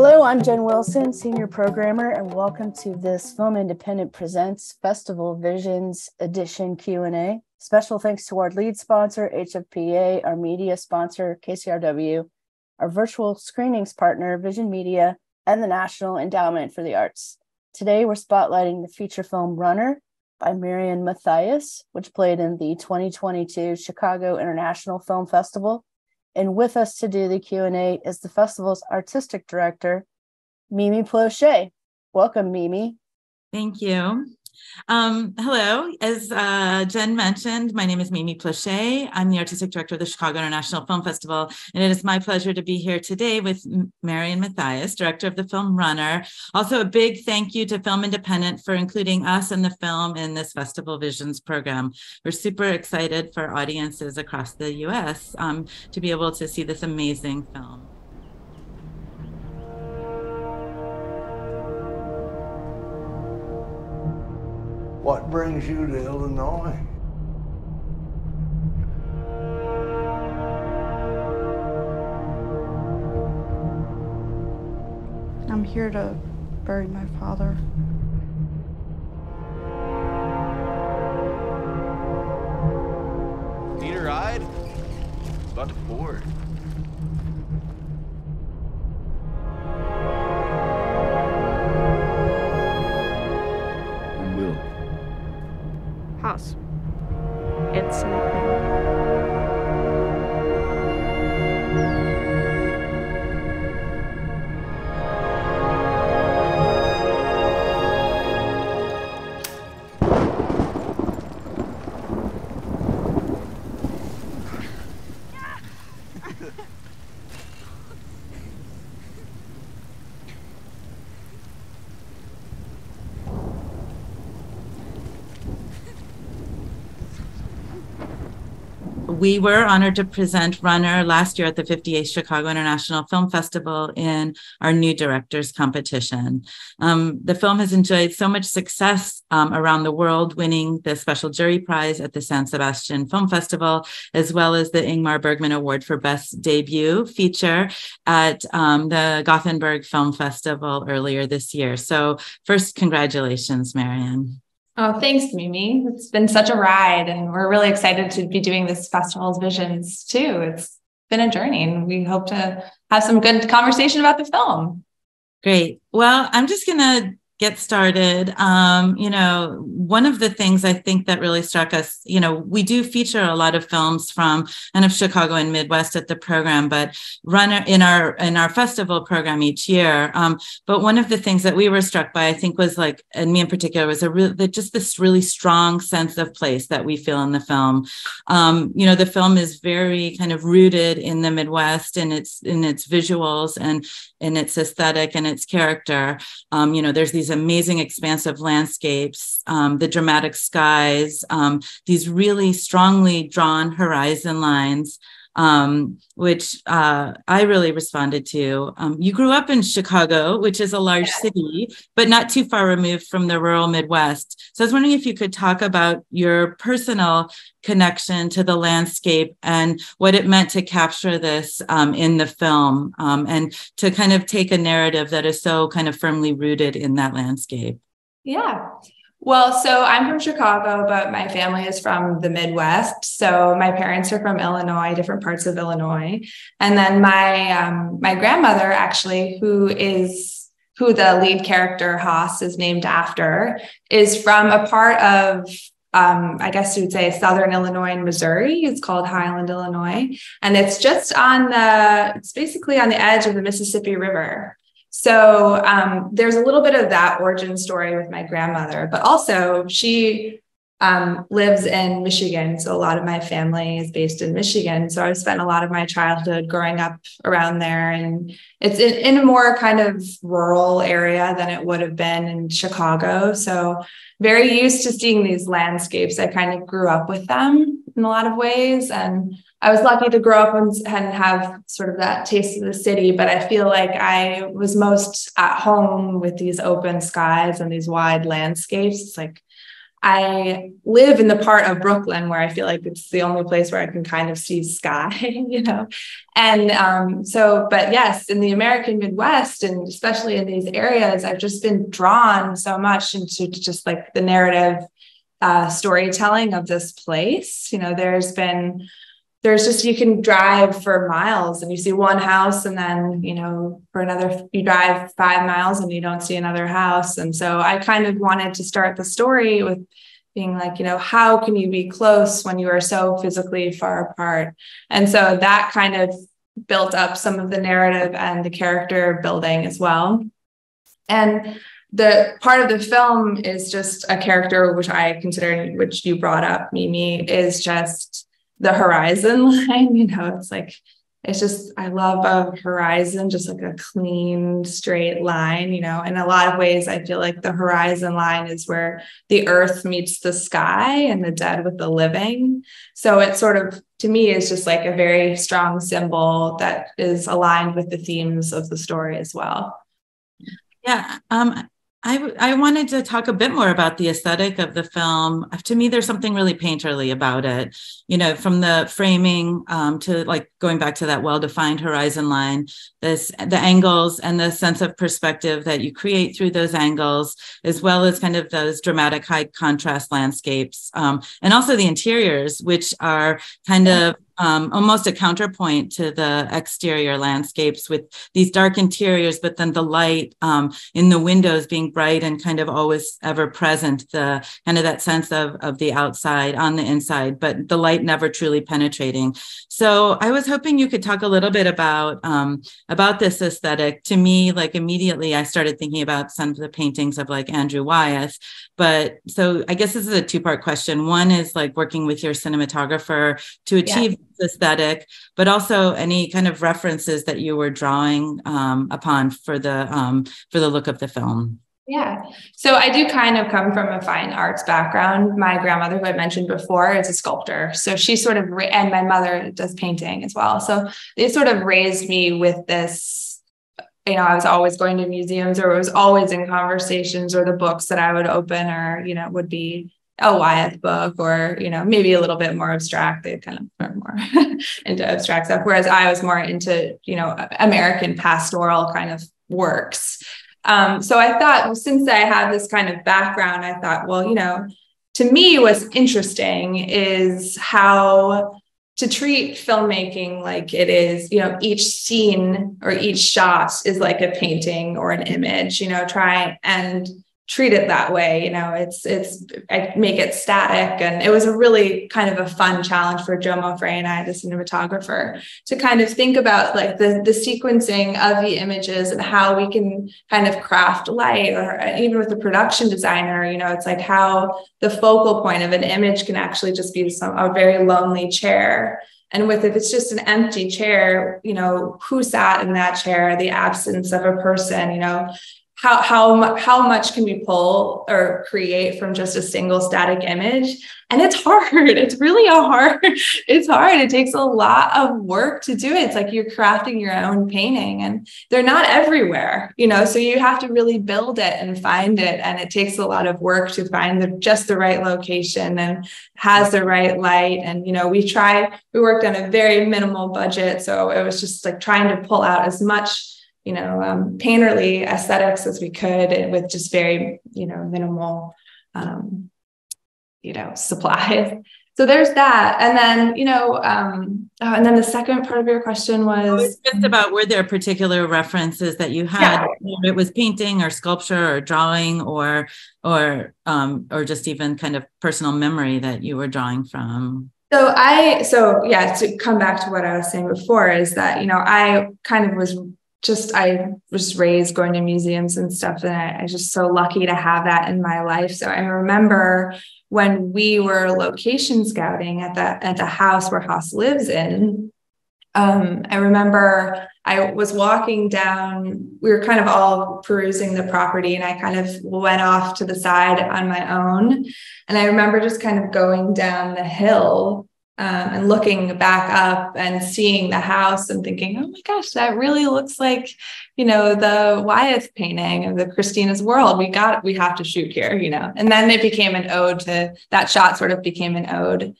Hello, I'm Jenn Wilson, Senior Programmer, and welcome to this Film Independent Presents Festival Visions Edition Q&A. Special thanks to our lead sponsor, HFPA, our media sponsor, KCRW, our virtual screenings partner, Vision Media, and the National Endowment for the Arts. Today, we're spotlighting the feature film Runner by Marian Mathias, which played in the 2022 Chicago International Film Festival and with us to do the Q&A is the festival's artistic director, Mimi Plauché. Welcome, Mimi. Thank you. Um, hello, as uh, Jenn mentioned, my name is Mimi Plauché. I'm the artistic director of the Chicago International Film Festival, and it is my pleasure to be here today with Marian Mathias, director of the film Runner. Also, a big thank you to Film Independent for including us and the film in this Festival Visions program. We're super excited for audiences across the US um, to be able to see this amazing film. What brings you to Illinois? I'm here to bury my father. Need a ride? About to board. It's we were honored to present Runner last year at the 58th Chicago International Film Festival in our new directors competition. Um, the film has enjoyed so much success um, around the world, winning the special jury prize at the San Sebastian Film Festival, as well as the Ingmar Bergman Award for Best Debut Feature at um, the Gothenburg Film Festival earlier this year. So, first, congratulations, Marian. Oh, thanks, Mimi. It's been such a ride, and we're really excited to be doing this festival's visions too. It's been a journey, and we hope to have some good conversation about the film. Great. Well, I'm just going to get started, um, you know, one of the things I think that really struck us, you know, we do feature a lot of films from and of Chicago and Midwest at the program, but run in our in our festival program each year. Um, but one of the things that we were struck by, I think, was like, and me in particular, was a real just this really strong sense of place that we feel in the film. Um, you know, the film is very kind of rooted in the Midwest and its in its visuals and in its aesthetic and its character. Um, you know, there's these amazing expansive landscapes, um, the dramatic skies, um, these really strongly drawn horizon lines um, which uh, I really responded to. Um, you grew up in Chicago, which is a large city, but not too far removed from the rural Midwest. So I was wondering if you could talk about your personal connection to the landscape and what it meant to capture this um, in the film um, and to kind of take a narrative that is so kind of firmly rooted in that landscape. Yeah. Well, so I'm from Chicago, but my family is from the Midwest. So my parents are from Illinois, different parts of Illinois, and then my um, my grandmother actually, who is who the lead character Haas is named after, is from a part of um, I guess you would say Southern Illinois and Missouri. It's called Highland, Illinois, and it's just on the it's basically on the edge of the Mississippi River. So um, there's a little bit of that origin story with my grandmother, but also she um, lives in Michigan. So a lot of my family is based in Michigan. So I've spent a lot of my childhood growing up around there. And it's in, in a more kind of rural area than it would have been in Chicago. So very used to seeing these landscapes. I kind of grew up with them in a lot of ways. And I was lucky to grow up and, have sort of that taste of the city, but I feel like I was most at home with these open skies and these wide landscapes. It's like I live in the part of Brooklyn where I feel like it's the only place where I can kind of see sky, you know. And um, so, but yes, in the American Midwest, and especially in these areas, I've just been drawn so much into just like the narrative uh, storytelling of this place. You know, there's been there's just you can drive for miles and you see one house and then you know for another you drive five miles and you don't see another house. And so i kind of wanted to start the story with being like you know how can you be close when you are so physically far apart? And so that kind of built up some of the narrative and the character building as well. And the part of the film is just a character which i consider which you brought up mimi is just the horizon line you know it's like it's just i love a horizon just like a clean straight line you know in a lot of ways i feel like the horizon line is where the earth meets the sky and the dead with the living. So it sort of to me is just like a very strong symbol that is aligned with the themes of the story as well. Yeah um I, I wanted to talk a bit more about the aesthetic of the film. To me, there's something really painterly about it. You know, from the framing um, to like going back to that well-defined horizon line, this the angles and the sense of perspective that you create through those angles, as well as kind of those dramatic high contrast landscapes, um, and also the interiors, which are kind of um, almost a counterpoint to the exterior landscapes with these dark interiors, but then the light um, in the windows being bright and kind of always ever present, the kind of that sense of, of the outside on the inside, but the light never truly penetrating. So I was hoping you could talk a little bit about um, about this aesthetic. To me, like immediately I started thinking about some of the paintings of like Andrew Wyeth. But so I guess this is a two-part question. One is like working with your cinematographer to achieve yeah aesthetic, but also any kind of references that you were drawing um, upon for the um, for the look of the film. Yeah. So I do kind of come from a fine arts background. My grandmother, who I mentioned before, is a sculptor. So she sort of, and my mother does painting as well. So they sort of raised me with this. You know, I was always going to museums or it was always in conversations or the books that I would open or, you know, would be a Wyeth book or, you know, maybe a little bit more abstract. They kind of more into abstract stuff. Whereas I was more into, you know, American pastoral kind of works. Um, so I thought, since I have this kind of background, I thought, well, you know, to me, what's interesting is how to treat filmmaking like it is, you know, each scene or each shot is like a painting or an image, you know, try and treat it that way you know it's it's i make it static. And it was a really kind of a fun challenge for joe frey and i the cinematographer to kind of think about like the the sequencing of the images and how we can kind of craft light or uh, even with the production designer you know it's like how the focal point of an image can actually just be some a very lonely chair. And with if it's just an empty chair you know who sat in that chair? The absence of a person you know how how how much can we pull or create from just a single static image? And it's hard. It's really a hard it's hard. It takes a lot of work to do it. It's like you're crafting your own painting and they're not everywhere you know so you have to really build it and find it. And it takes a lot of work to find the just the right location and has the right light. And you know we tried we worked on a very minimal budget. So it was just like trying to pull out as much you know, um, painterly aesthetics as we could with just very, you know, minimal, um, you know, supplies. So there's that. And then, you know, um, oh, and then the second part of your question was just about were there particular references that you had, yeah. it was painting or sculpture or drawing or, or, um, or just even kind of personal memory that you were drawing from? So I, so yeah, to come back to what I was saying before is that, you know, I kind of was just I was raised going to museums and stuff, and I, I was just so lucky to have that in my life. So I remember when we were location scouting at the at the house where Haas lives in. Um, I remember I was walking down. We were kind of all perusing the property, and I kind of went off to the side on my own. And I remember just kind of going down the hill um, and looking back up and seeing the house and thinking, oh my gosh, that really looks like, you know, the Wyeth painting of the Christina's world. We got, we have to shoot here, you know. And then it became an ode to that shot, sort of became an ode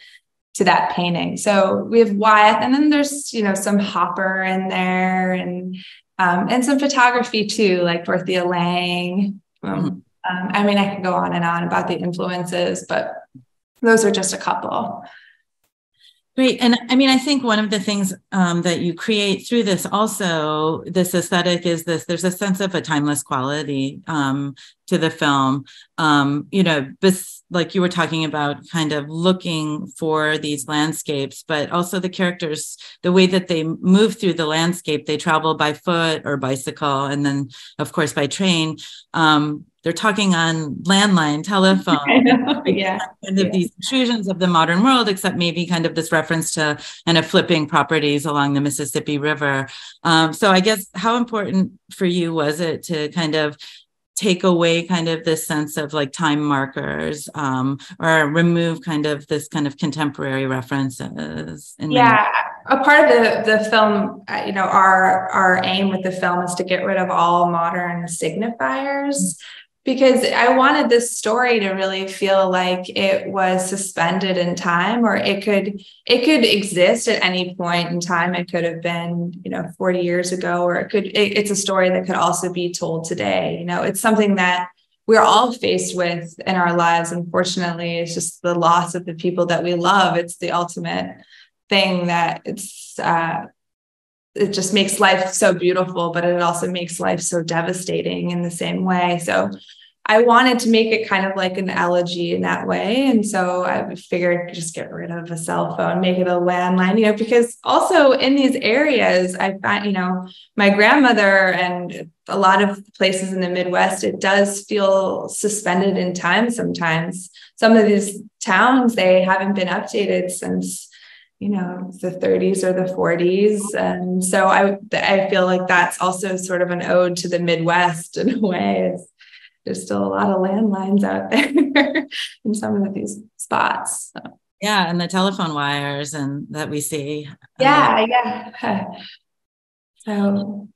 to that painting. So we have Wyeth, and then there's, you know, some Hopper in there and um, and some photography too, like Dorothea Lange. Um, mm-hmm. um, I mean, I could go on and on about the influences, but those are just a couple. Great. And I mean, I think one of the things um, that you create through this also, this aesthetic is this there's a sense of a timeless quality um, to the film. Um, you know, bes- like you were talking about, kind of looking for these landscapes, but also the characters, the way that they move through the landscape, they travel by foot or bicycle, and then, of course, by train. Um, they're talking on landline telephone yeah kind of yeah. these intrusions of the modern world except maybe kind of this reference to kind of flipping properties along the mississippi river um, so i guess how important for you was it to kind of take away kind of this sense of like time markers um, or remove kind of this kind of contemporary references yeah a part of the the film uh, you know our our aim with the film is to get rid of all modern signifiers because I wanted this story to really feel like it was suspended in time or it could it could exist at any point in time. It could have been you know 40 years ago or it could it, it's a story that could also be told today. You know it's something that we're all faced with in our lives unfortunately. It's just the loss of the people that we love. It's the ultimate thing that it's uh it just makes life so beautiful, but it also makes life so devastating in the same way. So I wanted to make it kind of like an elegy in that way. And so I figured just get rid of a cell phone, make it a landline, you know, because also in these areas, I find, you know, my grandmother and a lot of places in the Midwest, it does feel suspended in time sometimes. Some of these towns, they haven't been updated since you know the 30s or the 40s and so i i feel like that's also sort of an ode to the midwest in a way there's still a lot of landlines out there in some of these spots. So. Yeah, and the telephone wires and that we see. Yeah, um, yeah. So.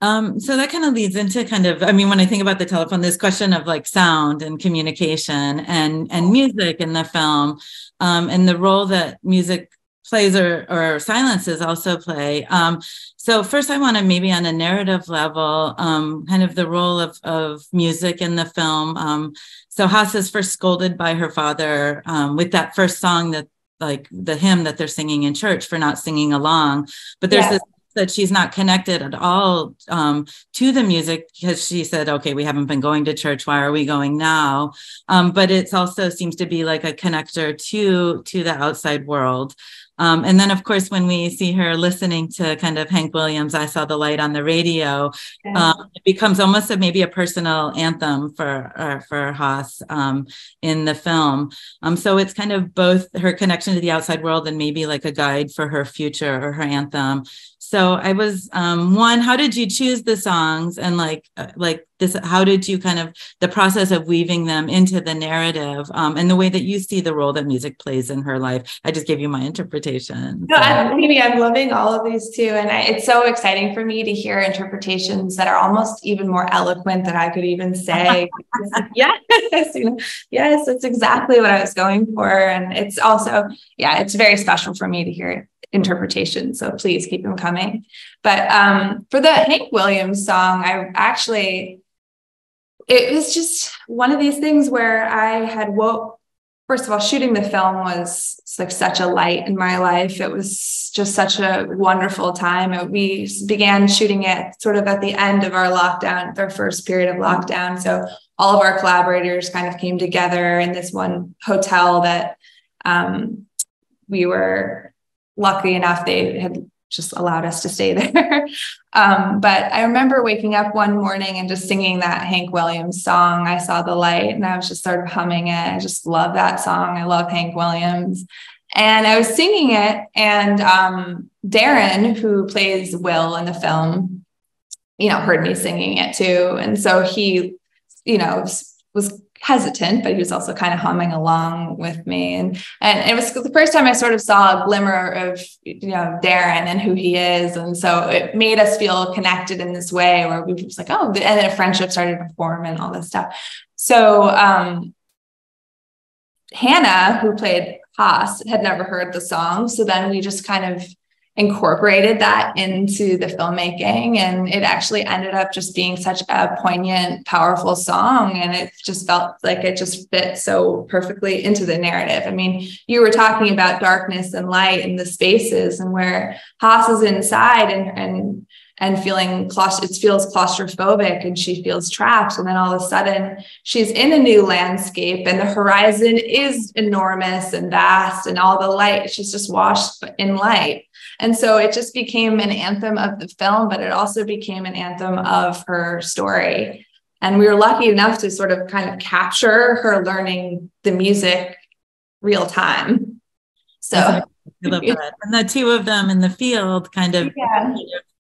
Um, so that kind of leads into kind of, I mean, when I think about the telephone, this question of like sound and communication and and music in the film, um, and the role that music plays or, or silences also play. Um, so first I want to maybe on a narrative level, um, kind of the role of, of music in the film. Um, so Haas is first scolded by her father um, with that first song that like the hymn that they're singing in church for not singing along. But there's this that she's not connected at all um, to the music because she said, okay, we haven't been going to church. Why are we going now? Um, but it also seems to be like a connector to to the outside world. Um, and then, of course, when we see her listening to kind of Hank Williams, I saw the light on the radio, um, it becomes almost a, maybe a personal anthem for uh, for Haas um, in the film. Um, so it's kind of both her connection to the outside world and maybe like a guide for her future or her anthem. So I was um, one. How did you choose the songs and like uh, like this? How did you kind of the process of weaving them into the narrative um, and the way that you see the role that music plays in her life? I just gave you my interpretation. No, so. I'm, I'm loving all of these too, and I, it's so exciting for me to hear interpretations that are almost even more eloquent than I could even say. yes, you know, yes, that's exactly what I was going for, and it's also yeah, it's very special for me to hear it interpretation. So please keep them coming. But um, for the Hank Williams song, I actually, it was just one of these things where I had woke. First of all, shooting the film was like such a light in my life. It was just such a wonderful time. It, we began shooting it sort of at the end of our lockdown, our first period of lockdown. So all of our collaborators kind of came together in this one hotel that um, we were lucky enough, they had just allowed us to stay there. um, but I remember waking up one morning and just singing that Hank Williams song, I Saw the Light, and I was just sort of humming it. I just love that song. I love Hank Williams. And I was singing it, and um, Darren, who plays Will in the film, you know, heard me singing it too. And so he, you know, was hesitant, but he was also kind of humming along with me. And and it was the first time I sort of saw a glimmer of you know Darren and who he is. And so it made us feel connected in this way where we was like, oh, and then a friendship started to form and all this stuff. So um Hannah, who played Haas, had never heard the song. So then we just kind of incorporated that into the filmmaking and it actually ended up just being such a poignant powerful song and it just felt like it just fit so perfectly into the narrative. I mean you were talking about darkness and light and the spaces and where haas is inside and and and feeling claust- it feels claustrophobic and she feels trapped and then all of a sudden she's in a new landscape and the horizon is enormous and vast and all the light she's just washed in light and so it just became an anthem of the film, but it also became an anthem of her story. And we were lucky enough to sort of kind of capture her learning the music real time. So, I love that. And the two of them in the field kind of yeah.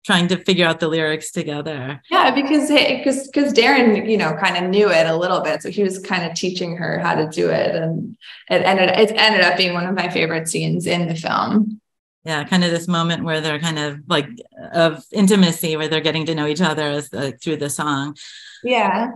trying to figure out the lyrics together. Yeah, because because because Darren, you know, kind of knew it a little bit, so he was kind of teaching her how to do it, and it ended it ended up being one of my favorite scenes in the film yeah kind of this moment where they're kind of like of intimacy where they're getting to know each other as like through the song. Yeah.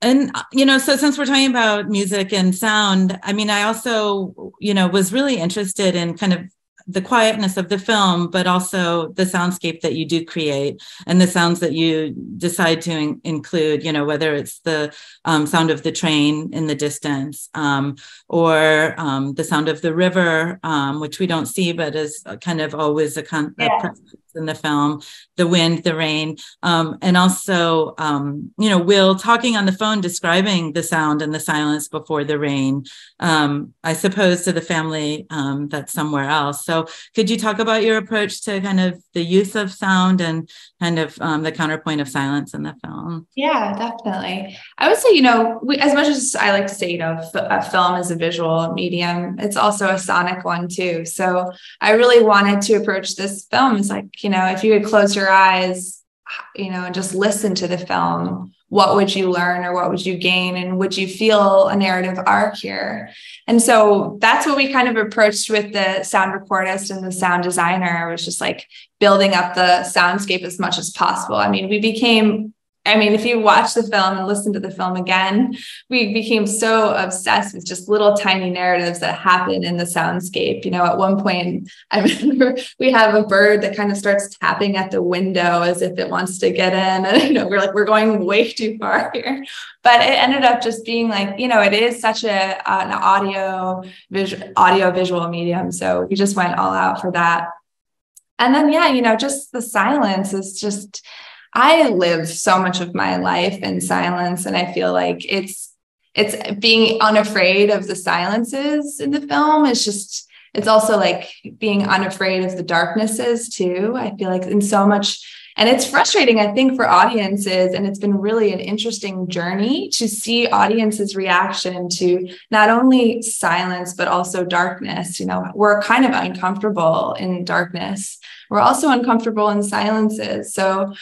And you know so since we're talking about music and sound i mean i also you know was really interested in kind of the quietness of the film, but also the soundscape that you do create and the sounds that you decide to in- include, you know, whether it's the um, sound of the train in the distance um, or um, the sound of the river, um, which we don't see, but is kind of always a, con- yeah. a presence in the film, the wind, the rain, um, and also, um, you know, Will talking on the phone, describing the sound and the silence before the rain, um, I suppose to the family um, that's somewhere else. So could you talk about your approach to kind of the use of sound and kind of um, the counterpoint of silence in the film? Yeah, definitely. I would say, you know, we, as much as I like to say, you know, a film is a visual medium, it's also a sonic one too. So I really wanted to approach this film as like, you know, if you could close your eyes, you know, and just listen to the film, what would you learn or what would you gain? And would you feel a narrative arc here? And so that's what we kind of approached with the sound recordist and the sound designer was just like building up the soundscape as much as possible. I mean, we became I mean, if you watch the film and listen to the film again, we became so obsessed with just little tiny narratives that happen in the soundscape. You know, at one point, I remember we have a bird that kind of starts tapping at the window as if it wants to get in. And, you know, we're like, we're going way too far here. But it ended up just being like, you know, it is such a an audio visual audio visual medium. So we just went all out for that. And then, yeah, you know, just the silence is just I live so much of my life in silence, and I feel like it's it's being unafraid of the silences in the film is just it's also like being unafraid of the darknesses too. I feel like in so much and it's frustrating, I think, for audiences. And it's been really an interesting journey to see audiences' reaction to not only silence, but also darkness. You know, we're kind of uncomfortable in darkness. We're also uncomfortable in silences. So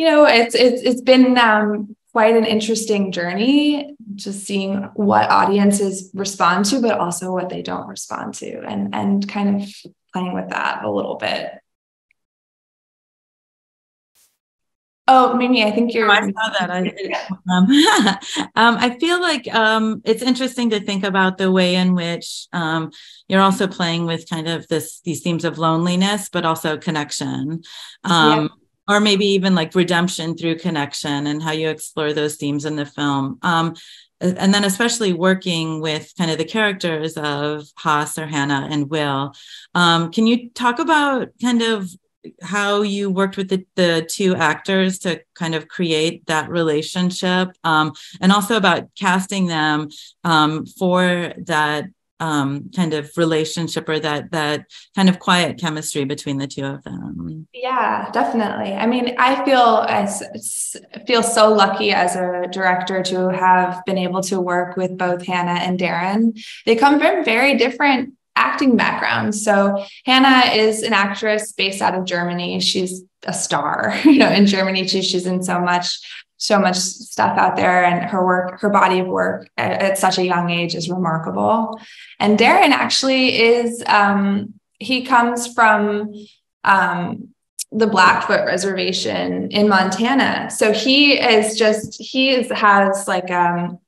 you know, it's it's it's been um, quite an interesting journey, just seeing what audiences respond to, but also what they don't respond to, and and kind of playing with that a little bit. Oh, Mimi, I think you're. Oh, I saw that. I, um, um, I feel like um, it's interesting to think about the way in which um, you're also playing with kind of this these themes of loneliness, but also connection. Yeah. Or maybe even like redemption through connection and how you explore those themes in the film. Um, and then especially working with kind of the characters of Haas or Hannah and Will. Um, can you talk about kind of how you worked with the, the two actors to kind of create that relationship um, and also about casting them um, for that um, kind of relationship or that that kind of quiet chemistry between the two of them. Yeah, definitely. I mean, I feel as feel so lucky as a director to have been able to work with both Hannah and Darren. They come from very different acting backgrounds. So Hannah is an actress based out of Germany. She's a star, you know, in Germany too. She's in so much so much stuff out there and her work her body of work at, at such a young age is remarkable and darren actually is um, he comes from um, the blackfoot reservation in montana so he is just he is, has like um,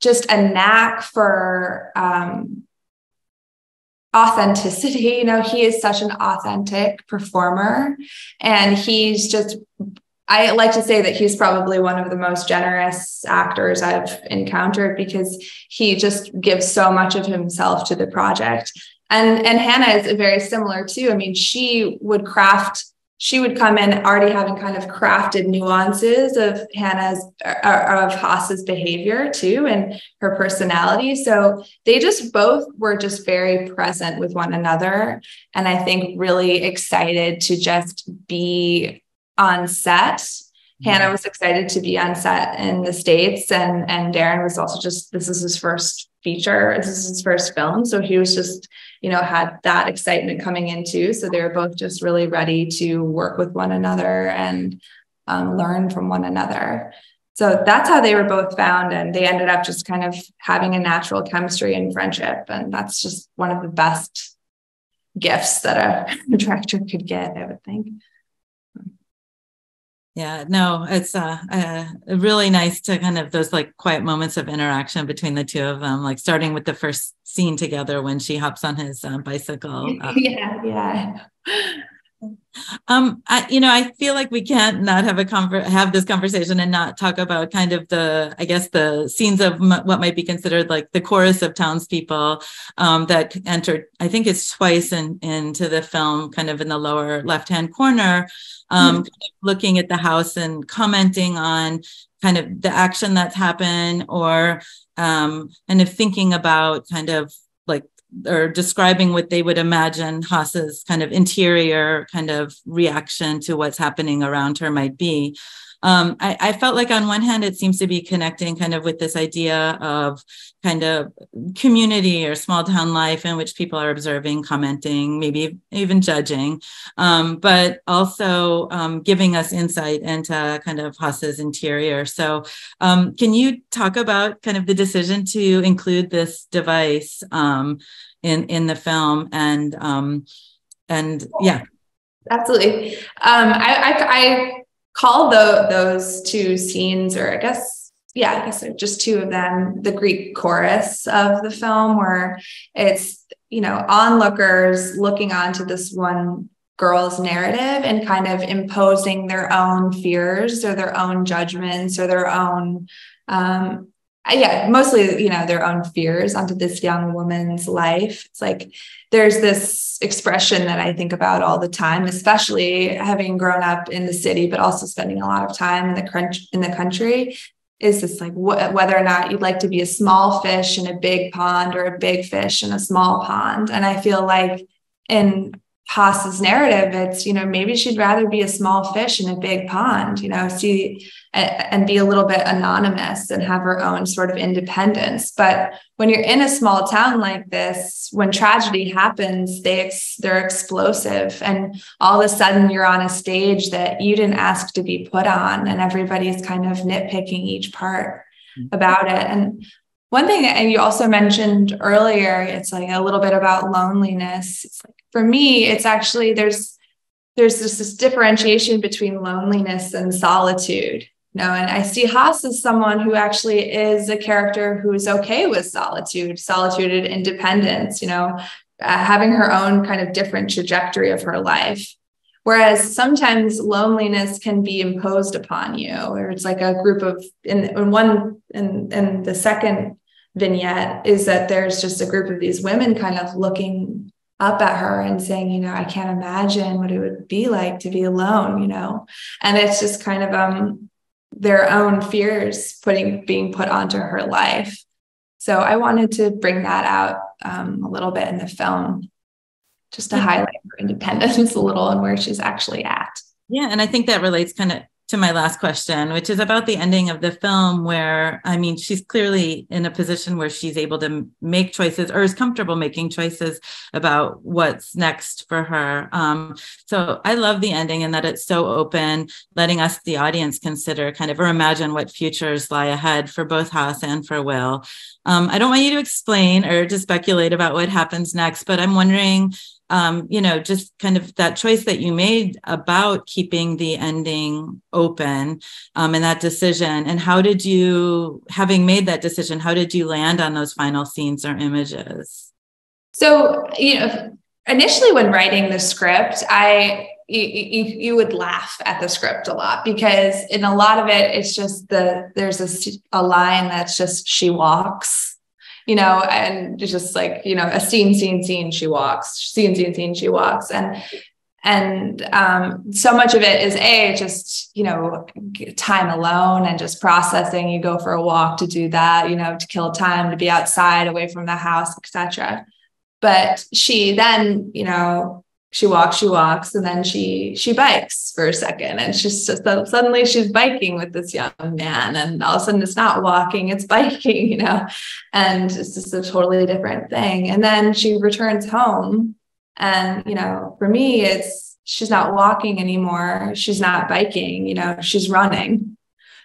just a knack for um, authenticity. You know, he is such an authentic performer, and he's just. I like to say that he's probably one of the most generous actors I've encountered because he just gives so much of himself to the project. And and Hannah is very similar too. I mean, she would craft she would come in already having kind of crafted nuances of Hannah's uh, of Haas's behavior too and her personality. So they just both were just very present with one another and I think really excited to just be on set. Mm-hmm. Hannah was excited to be on set in the States and and Darren was also just this is his first feature. This is his first film. So he was just, you know, had that excitement coming in too. So they were both just really ready to work with one another and um, learn from one another. So that's how they were both found. And they ended up just kind of having a natural chemistry and friendship. And that's just one of the best gifts that a director could get, I would think yeah no it's uh, uh, really nice to kind of those like quiet moments of interaction between the two of them like starting with the first scene together when she hops on his uh, bicycle uh, yeah yeah um I, you know i feel like we can't not have a conver- have this conversation and not talk about kind of the i guess the scenes of m- what might be considered like the chorus of townspeople um, that entered i think it's twice in into the film kind of in the lower left hand corner um, mm-hmm. looking at the house and commenting on kind of the action that's happened or um, kind of thinking about kind of or describing what they would imagine Haas's kind of interior kind of reaction to what's happening around her might be um, I, I, felt like on one hand it seems to be connecting kind of with this idea of kind of community or small town life in which people are observing commenting maybe even judging. Um, but also um, giving us insight into kind of Haas's interior. So um, can you talk about kind of the decision to include this device um, in in the film and um, and yeah. Absolutely. I, I, I call the, those two scenes, or I guess, yeah, I guess just two of them, the Greek chorus of the film, where it's, you know, onlookers looking onto this one girl's narrative and kind of imposing their own fears or their own judgments or their own um, Uh, yeah, mostly, you know, their own fears onto this young woman's life. It's like there's this expression that I think about all the time, especially having grown up in the city, but also spending a lot of time in the crunch in the country. Is this like wh- whether or not you'd like to be a small fish in a big pond or a big fish in a small pond? And I feel like in Haas's narrative, it's, you know, maybe she'd rather be a small fish in a big pond, you know, see and be a little bit anonymous and have her own sort of independence. But when you're in a small town like this, when tragedy happens, they ex- they're explosive, and all of a sudden you're on a stage that you didn't ask to be put on, and everybody's kind of nitpicking each part mm-hmm. about it. And one thing, and you also mentioned earlier, it's like a little bit about loneliness. It's like for me, it's actually there's there's this, this differentiation between loneliness and solitude You know, and I see Haas as someone who actually is a character who is okay with solitude, solitude and independence, you know, uh, having her own kind of different trajectory of her life. Whereas sometimes loneliness can be imposed upon you, or it's like a group of in, in one in, in the second vignette is that there's just a group of these women kind of looking up at her and saying, you know, I can't imagine what it would be like to be alone, you know. And it's just kind of um their own fears putting being put onto her life. So I wanted to bring that out um, a little bit in the film, just to highlight her independence a little and where she's actually at. Yeah, and I think that relates kind of to my last question, which is about the ending of the film, where I mean, she's clearly in a position where she's able to make choices or is comfortable making choices about what's next for her. Um, so I love the ending and that it's so open, letting us, the audience, consider kind of or imagine what futures lie ahead for both Haas and for Will. Um, I don't want you to explain or to speculate about what happens next, but I'm wondering um, you know, just kind of that choice that you made about keeping the ending open um, and that decision. And how did you, having made that decision, how did you land on those final scenes or images? So, you know, initially when writing the script, I, you, you, you, would laugh at the script a lot because in a lot of it, it's just the, there's a, a line that's just, she walks you know, and just like, you know, a scene, scene, scene, she walks, scene, scene, scene, she walks. And and um, so much of it is a just you know time alone and just processing you go for a walk to do that you know to kill time to be outside away from the house etc but she then you know she walks, she walks, and then she she bikes for a second, and she's just suddenly she's biking with this young man, and all of a sudden it's not walking, it's biking, you know, and it's just a totally different thing. And then she returns home, and you know, for me, it's she's not walking anymore, she's not biking, you know, she's running,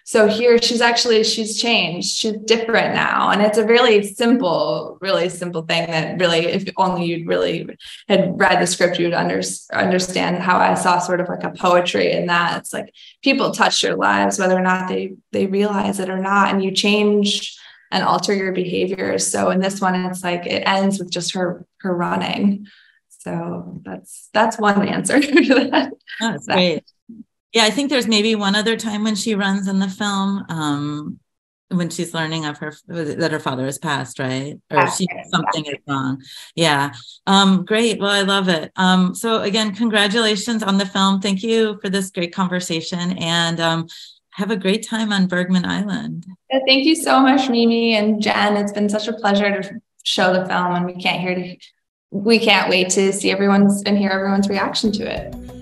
so here she's actually she's changed. She's different now. And it's a really simple really simple thing that really if only you'd really had read the script you'd under, understand how i saw sort of like a poetry in that. It's like people touch your lives whether or not they they realize it or not and you change and alter your behaviors so in this one it's like it ends with just her her running. So that's that's one answer to that. That's great. Yeah, I think there's maybe one other time when she runs in the film, um, when she's learning of her that her father has passed, right? Or she something is wrong. Yeah. Um, great. Well, I love it. Um, so again, congratulations on the film. Thank you for this great conversation and um, have a great time on Bergman Island. Thank you so much, Mimi and Jenn. It's been such a pleasure to show the film, and we can't hear to we can't wait to see everyone's and hear everyone's reaction to it.